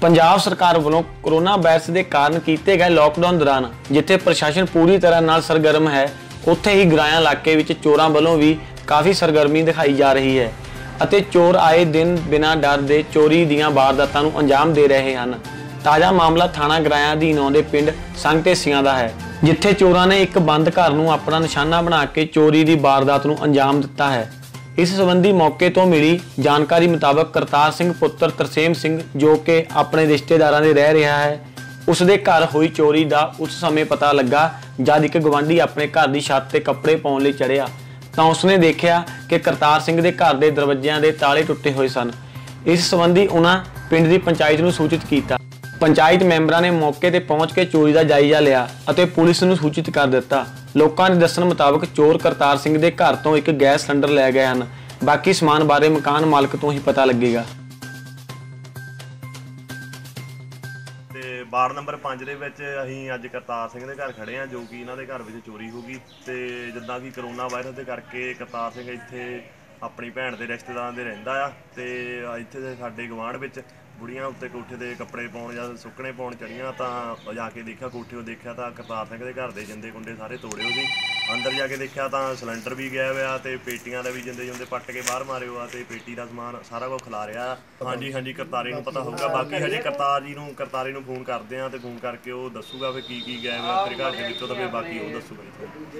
ਪੰਜਾਬ ਸਰਕਾਰ ਵੱਲੋਂ corona virus ਦੇ ਕਾਰਨ ਕੀਤੇ ਗਏ ਲੋਕਡਾਊਨ ਦੌਰਾਨ, ਜਿੱਥੇ ਪ੍ਰਸ਼ਾਸਨ ਪੂਰੀ ਤਰ੍ਹਾਂ ਨਾਲ ਸਰਗਰਮ ਹੈ, ਉੱਥੇ ਹੀ ਗ੍ਰਾਇਆ ਇਲਾਕੇ ਵਿੱਚ ਚੋਰਾਂ ਵੱਲੋਂ ਵੀ ਕਾਫੀ ਸਰਗਰਮੀ ਦਿਖਾਈ ਜਾ ਰਹੀ ਹੈ ਅਤੇ ਚੋਰ ਆਏ ਦਿਨ ਬਿਨਾਂ ਡਰ ਦੇ ਚੋਰੀ ਦੀਆਂ ਵਾਰਦਾਤਾਂ ਨੂੰ ਅੰਜਾਮ ਦੇ ਰਹੇ ਹਨ। ਤਾਜ਼ਾ ਮਾਮਲਾ ਥਾਣਾ ਗਰਾਇਆ ਅਧੀਨ ਆਉਂਦੇ ਪਿੰਡ ਸੰਗਤੇਸੀਆਂ ਦਾ ਹੈ, ਜਿੱਥੇ ਚੋਰਾਂ ਨੇ ਇੱਕ ਬੰਦ ਘਰ ਨੂੰ ਆਪਣਾ ਨਿਸ਼ਾਨਾ ਬਣਾ ਕੇ ਚੋਰੀ ਦੀ ਵਾਰਦਾਤ ਨੂੰ ਅੰਜਾਮ ਦਿੱਤਾ ਹੈ। ਇਸ ਸੰਬੰਧੀ ਮੌਕੇ ਤੋਂ ਮਿਲੀ ਜਾਣਕਾਰੀ ਮੁਤਾਬਕ ਕਰਤਾਰ ਸਿੰਘ ਪੁੱਤਰ ਤਰਸੇਮ ਸਿੰਘ, ਜੋ ਕਿ ਆਪਣੇ ਰਿਸ਼ਤੇਦਾਰਾਂ ਦੇ ਰਹਿ ਰਿਹਾ ਹੈ, ਉਸ ਦੇ ਘਰ ਹੋਈ ਚੋਰੀ ਦਾ ਉਸ ਸਮੇਂ ਪਤਾ ਲੱਗਾ ਜਦ ਇੱਕ ਗਵਾਂਢੀ ਆਪਣੇ ਘਰ ਦੀ ਛੱਤ ਤੇ ਕੱਪੜੇ ਪਾਉਣ ਲਈ ਚੜਿਆ ਤਾਂ ਉਸਨੇ ਦੇਖਿਆ ਕਿ ਕਰਤਾਰ ਸਿੰਘ ਦੇ ਘਰ ਦੇ ਦਰਵਾਜ਼ਿਆਂ ਦੇ ਤਾਲੇ ਟੁੱਟੇ ਹੋਏ ਸਨ। ਇਸ ਸੰਬੰਧੀ ਉਹਨਾਂ ਪਿੰਡ ਦੀ ਪੰਚਾਇਤ ਨੂੰ ਸੂਚਿਤ ਕੀਤਾ। ਪੰਚਾਇਤ ਮੈਂਬਰਾਂ ਨੇ ਮੌਕੇ ਤੇ ਪਹੁੰਚ ਕੇ ਚੋਰੀ ਦਾ ਜਾਇਜ਼ਾ ਲਿਆ ਅਤੇ ਪੁਲਿਸ ਨੂੰ ਸੂਚਿਤ ਕਰ ਦਿੱਤਾ। ਲੋਕਾਂ ਦੇ ਦੱਸਣ ਮੁਤਾਬਕ ਚੋਰ ਕਰਤਾਰ ਸਿੰਘ ਦੇ ਘਰ ਤੋਂ ਇੱਕ ਗੈਸ ਸਿਲੰਡਰ ਲੈ ਗਏ ਹਨ। ਬਾਕੀ ਸਮਾਨ ਬਾਰੇ ਮਕਾਨ ਮਾਲਕ ਤੋਂ ਹੀ ਪਤਾ ਲੱਗੇਗਾ। ਤੇ ਵਾਰਡ ਨੰਬਰ 5 ਦੇ ਵਿੱਚ ਅਸੀਂ ਅੱਜ ਕਰਤਾਰ ਸਿੰਘ ਦੇ ਘਰ ਖੜੇ ਆ ਜੋ ਕਿ ਇਹਨਾਂ ਦੇ ਘਰ ਵਿੱਚ ਚੋਰੀ ਹੋ ਗਈ। ਤੇ ਜਿੱਦਾਂ ਕਿ ਕਰੋਨਾ ਵਾਇਰਸ ਦੇ ਕਰਕੇ ਕਰਤਾਰ ਸਿੰਘ ਇੱਥੇ ਆਪਣੀ ਭੈਣ ਦੇ ਰਿਸ਼ਤੇਦਾਰਾਂ ਦੇ ਰਹਿੰਦਾ ਆ ਤੇ ਇੱਥੇ ਦੇ ਸਾਡੇ ਗਵਾਂਢ ਵਿੱਚ ਬੁੜੀਆਂ ਉੱਤੇ ਕੋਠੇ ਦੇ ਕੱਪੜੇ ਪਾਉਣ ਜਾਂ ਸੁੱਕਣੇ ਪਾਉਣ ਚੜੀਆਂ ਤਾਂ ਜਾ ਕੇ ਦੇਖਿਆ, ਕੋਠੇ ਉਹ ਦੇਖਿਆ ਤਾਂ ਕਰਤਾਰ ਸਿੰਘ ਦੇ ਘਰ ਦੇ ਜਿੰਦੇ ਕੁੰਡੇ ਸਾਰੇ ਤੋੜੇ ਹੋਏ ਸੀ ਅੰਦਰ ਜਾ ਕੇ ਦੇਖਿਆ ਤਾਂ ਸਿਲੰਡਰ ਵੀ ਗਿਆ ਹੋਇਆ ਤੇ ਪੇਟੀਆਂ ਦਾ ਵੀ ਜਿੰਦੇ ਜਿੰਦੇ ਪੱਟ ਕੇ ਬਾਹਰ ਮਾਰੇ ਹੋਆ ਤੇ ਪੇਟੀ ਦਾ ਸਮਾਨ ਸਾਰਾ ਕੁਝ ਖਿਲਾ ਰਿਹਾ। ਹਾਂਜੀ ਹਾਂਜੀ, ਕਰਤਾਰੇ ਨੂੰ ਪਤਾ ਹੋਊਗਾ। ਬਾਕੀ ਹਜੇ ਕਰਤਾਰ ਜੀ ਨੂੰ, ਕਰਤਾਰੇ ਨੂੰ ਫੋਨ ਕਰਦੇ ਆ ਤੇ ਫੋਨ ਕਰਕੇ ਉਹ ਦੱਸੂਗਾ ਫਿਰ ਕੀ ਕੀ ਗਿਆ ਹੋਇਆ ਤੇਰੇ ਘਰ ਦੇ ਵਿੱਚੋਂ ਤਾਂ ਫਿਰ ਬਾਕੀ ਉਹ ਦੱਸੂਗਾ ਜੀ। ਤੁਹਾਨੂੰ